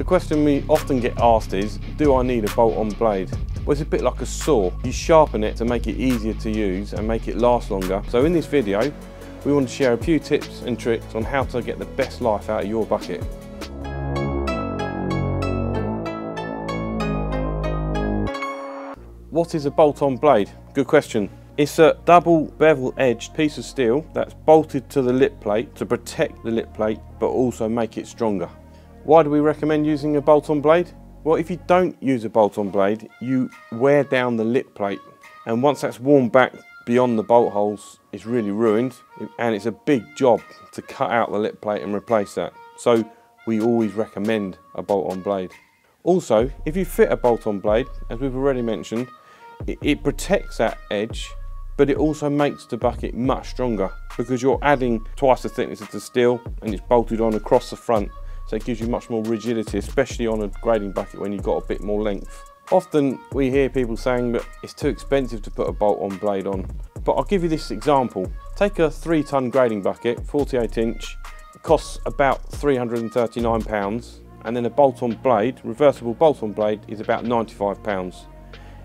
The question we often get asked is, do I need a bolt-on blade? Well, it's a bit like a saw. You sharpen it to make it easier to use and make it last longer. So in this video, we want to share a few tips and tricks on how to get the best life out of your bucket. What is a bolt-on blade? Good question. It's a double bevel edged piece of steel that's bolted to the lip plate to protect the lip plate but also make it stronger. Why do we recommend using a bolt-on blade? Well if you don't use a bolt-on blade you wear down the lip plate and once that's worn back beyond the bolt holes it's really ruined and it's a big job to cut out the lip plate and replace that. So we always recommend a bolt-on blade. Also, if you fit a bolt-on blade, as we've already mentioned, it, it protects that edge but it also makes the bucket much stronger because you're adding twice the thickness of the steel and it's bolted on across the front so it gives you much more rigidity especially on a grading bucket when you've got a bit more length. Often we hear people saying that it's too expensive to put a bolt-on blade on but I'll give you this example. Take a 3 tonne grading bucket, 48 inch, costs about 339 pounds and then a bolt-on blade, reversible bolt-on blade is about 95 pounds.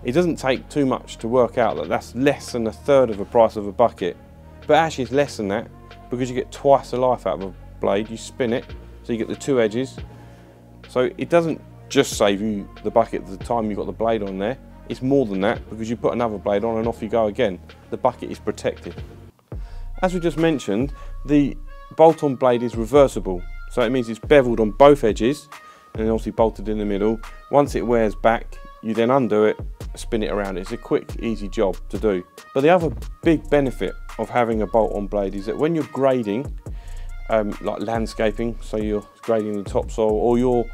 It doesn't take too much to work out that that's less than a third of the price of a bucket. But actually it's less than that because you get twice the life out of a blade. You spin it, so you get the two edges. So it doesn't just save you the bucket the time you've got the blade on there. It's more than that because you put another blade on and off you go again. The bucket is protected. As we just mentioned, the bolt-on blade is reversible. So it means it's beveled on both edges and obviously bolted in the middle. Once it wears back, you then undo it, spin it around. It's a quick, easy job to do. But the other big benefit of having a bolt-on blade is that when you're grading, um, like landscaping, so you're grading the topsoil or you're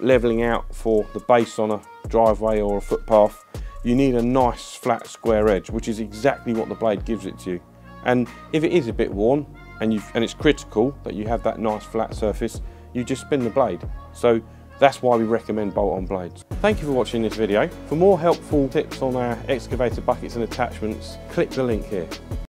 leveling out for the base on a driveway or a footpath, you need a nice flat square edge, which is exactly what the blade gives it to you. And if it is a bit worn and, and it's critical that you have that nice flat surface, you just spin the blade. So that's why we recommend bolt-on blades. Thank you for watching this video. For more helpful tips on our excavator buckets and attachments, click the link here.